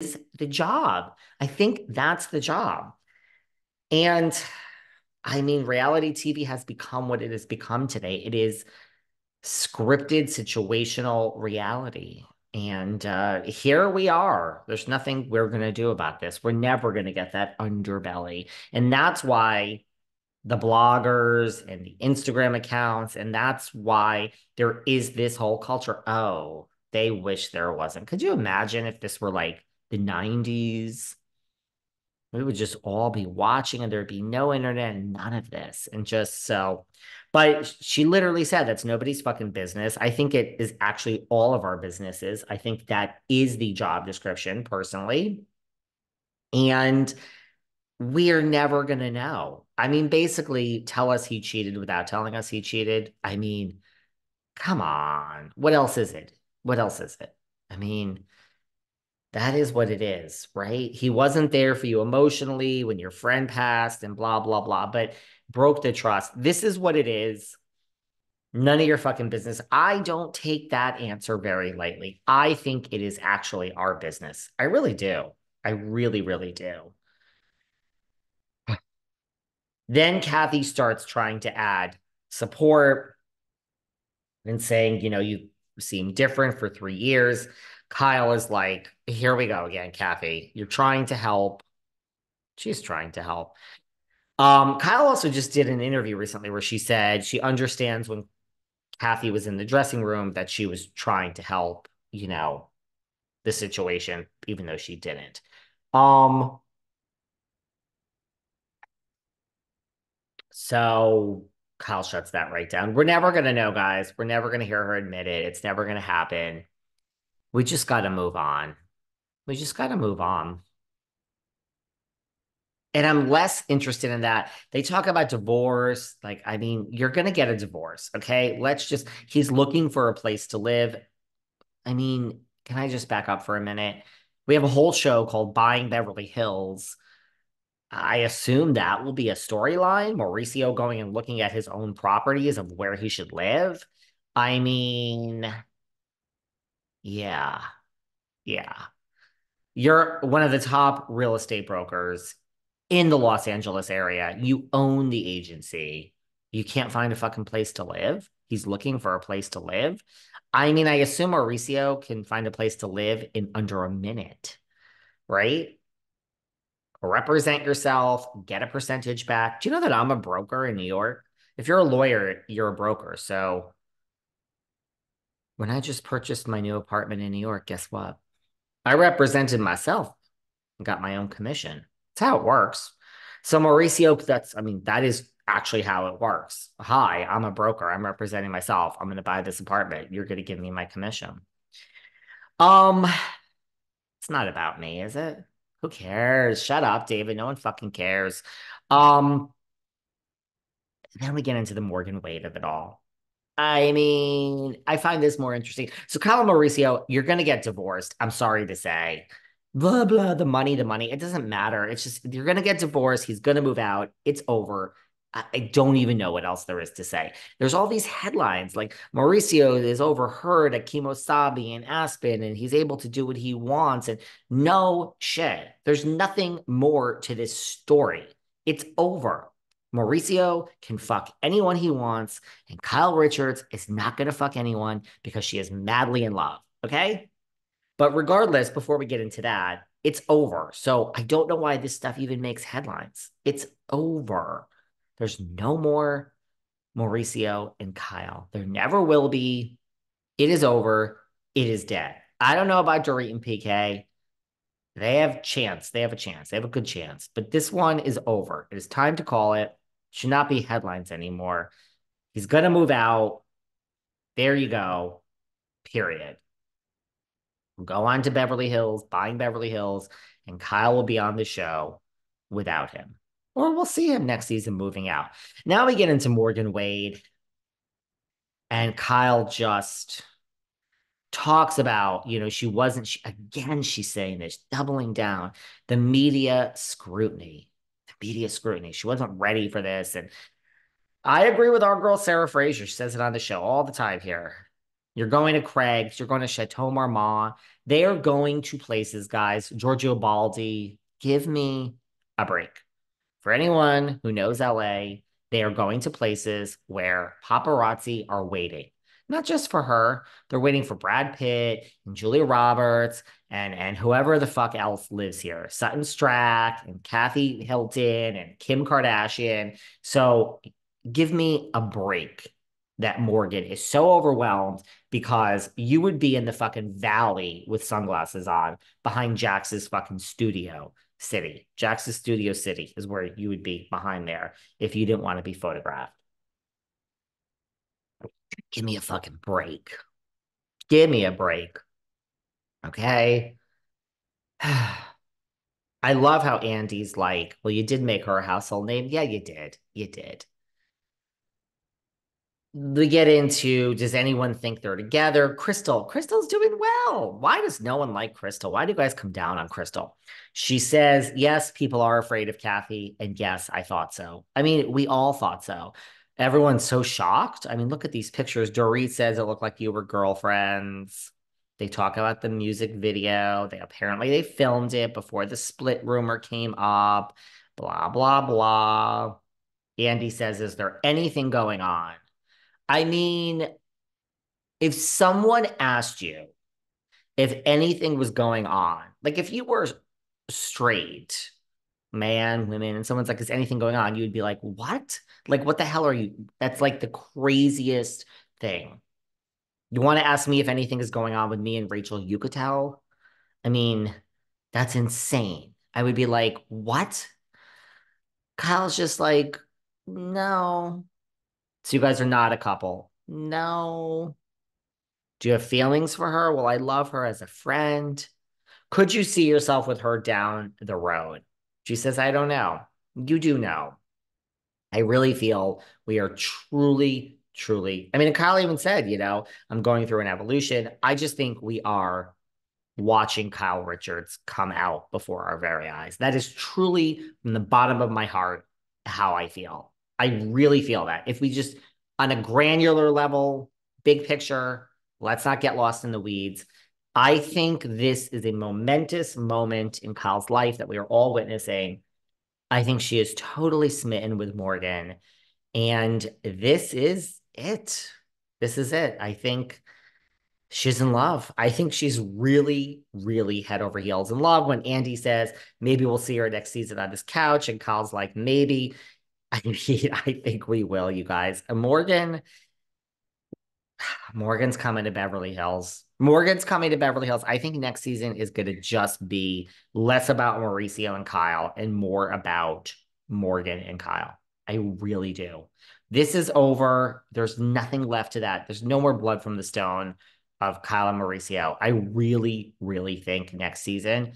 the job. I think that's the job. And I mean, reality TV has become what it has become today. It is scripted situational reality. And uh, here we are. There's nothing we're going to do about this. We're never going to get that underbelly. And that's why the bloggers and the Instagram accounts, and that's why there is this whole culture. Oh, they wish there wasn't. Could you imagine if this were like the 90s? We would just all be watching and there'd be no internet and none of this. And just so, but she literally said that's nobody's fucking business. I think it is actually all of our businesses. I think that is the job description personally. And we're never going to know. I mean, basically, tell us he cheated without telling us he cheated. I mean, come on. What else is it? What else is it? I mean, that is what it is, right? He wasn't there for you emotionally when your friend passed and blah, blah, blah, but broke the trust. This is what it is. None of your fucking business. I don't take that answer very lightly. I think it is actually our business. I really do. I really, really do. then Kathy starts trying to add support and saying, you know, you seem different for three years. Kyle is like, here we go again, Kathy. You're trying to help. She's trying to help. Um, Kyle also just did an interview recently where she said she understands when Kathy was in the dressing room that she was trying to help, you know, the situation, even though she didn't. Um, so Kyle shuts that right down. We're never gonna know, guys. We're never gonna hear her admit it. It's never gonna happen. We just gotta move on. We just gotta move on. And I'm less interested in that. They talk about divorce. Like, I mean, you're going to get a divorce. Okay. Let's just, he's looking for a place to live. I mean, can I just back up for a minute? We have a whole show called Buying Beverly Hills. I assume that will be a storyline. Mauricio going and looking at his own properties of where he should live. I mean, yeah. Yeah. You're one of the top real estate brokers in the Los Angeles area. You own the agency. You can't find a fucking place to live. He's looking for a place to live. I mean, I assume Mauricio can find a place to live in under a minute, right? Represent yourself, get a percentage back. Do you know that I'm a broker in New York? If you're a lawyer, you're a broker. So when I just purchased my new apartment in New York, guess what? I represented myself and got my own commission. That's how it works. So Mauricio, that's I mean, that is actually how it works. Hi, I'm a broker. I'm representing myself. I'm going to buy this apartment. You're going to give me my commission. Um, it's not about me, is it? Who cares? Shut up, David. No one fucking cares. Um, then we get into the Morgan Wade of it all. I mean, I find this more interesting. So, Kyle Mauricio, you're going to get divorced. I'm sorry to say. Blah blah the money the money it doesn't matter. It's just you're gonna get divorced he's gonna move out it's over. I, I don't even know what else there is to say. There's all these headlines like mauricio is overheard at Kemo Sabe and aspen and he's able to do what he wants and no shit. There's nothing more to this story. It's over Mauricio can fuck anyone he wants, and Kyle Richards is not going to fuck anyone because she is madly in love. Okay. But regardless, before we get into that, it's over. So I don't know why this stuff even makes headlines. It's over. There's no more Mauricio and Kyle. There never will be. It is over. It is dead. I don't know about Dorit and PK. They have chance. They have a chance. They have a good chance. But this one is over. It is time to call it. Should not be headlines anymore. He's gonna move out. There you go. Period go on to Beverly Hills, buying Beverly Hills, and Kyle will be on the show without him. Or we'll see him next season moving out. Now we get into Morgan Wade. And Kyle just talks about, you know, she wasn't, she, again, she's saying this, doubling down the media scrutiny, media scrutiny. She wasn't ready for this. And I agree with our girl, Sarah Fraser. She says it on the show all the time here You're going to Craig's. You're going to Chateau Marmont. They are going to places, guys. Giorgio Baldi, give me a break. For anyone who knows LA, they are going to places where paparazzi are waiting. Not just for her, they're waiting for Brad Pitt and Julia Roberts and and whoever the fuck else lives here. Sutton Stracke and Kathy Hilton and Kim Kardashian. So give me a break that Morgan is so overwhelmed because you would be in the fucking valley with sunglasses on behind Jax's fucking studio city. Jax's studio city is where you would be behind there if you didn't want to be photographed. Give me a fucking break. Give me a break. Okay. I love how Andy's like, well, you did make her a household name. Yeah, you did. You did we get into does anyone think they're together? Crystal, Crystal's doing well. Why does no one like Crystal? Why do you guys come down on Crystal? She says, Yes, people are afraid of Kathy. And yes, I thought so. I mean, we all thought so. Everyone's so shocked. I mean, look at these pictures. Dorit says it looked like you were girlfriends. They talk about the music video. They apparently they filmed it before the split rumor came up. Blah blah blah. Andy says, Is there anything going on? I mean, if someone asked you if anything was going on, like if you were straight, man, women, and someone's like, is anything going on? You'd be like, what? Like, what the hell are you? That's like the craziest thing. You want to ask me if anything is going on with me and Rachel Uchitel? I mean, that's insane. I would be like, what? Kyle's just like, no, so you guys are not a couple. No. Do you have feelings for her? Well, I love her as a friend. Could you see yourself with her down the road? She says, I don't know. You do know. I really feel we are truly, truly. I mean, Kyle even said, you know, I'm going through an evolution. I just think we are watching Kyle Richards come out before our very eyes. That is truly from the bottom of my heart how I feel. I really feel that. If we just on a granular level, big picture, let's not get lost in the weeds. I think this is a momentous moment in Kyle's life that we are all witnessing. I think she is totally smitten with Morgan. And this is it. This is it. I think she's in love. I think she's really, really head over heels in love. When Andy says, maybe we'll see her next season on this couch, and Kyle's like, maybe. I mean, I think we will, you guys. Morgan, Morgan's coming to Beverly Hills. Morgan's coming to Beverly Hills. I think next season is going to just be less about Mauricio and Kyle and more about Morgan and Kyle. I really do. This is over. There's nothing left to that. There's no more blood from the stone of Kyle and Mauricio. I really, really think next season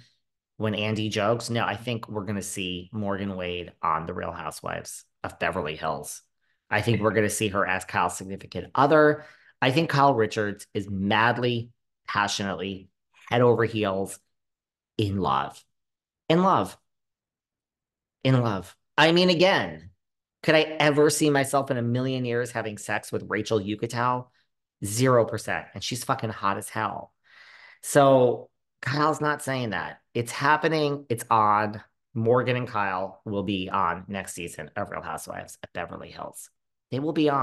when Andy jokes, no, I think we're going to see Morgan Wade on The Real Housewives of Beverly Hills. I think we're going to see her as Kyle's significant other. I think Kyle Richards is madly, passionately, head over heels in love. In love. In love. I mean, again, could I ever see myself in a million years having sex with Rachel Uchitel? Zero percent. And she's fucking hot as hell. So Kyle's not saying that. It's happening. It's on. Morgan and Kyle will be on next season of Real Housewives at Beverly Hills. They will be on.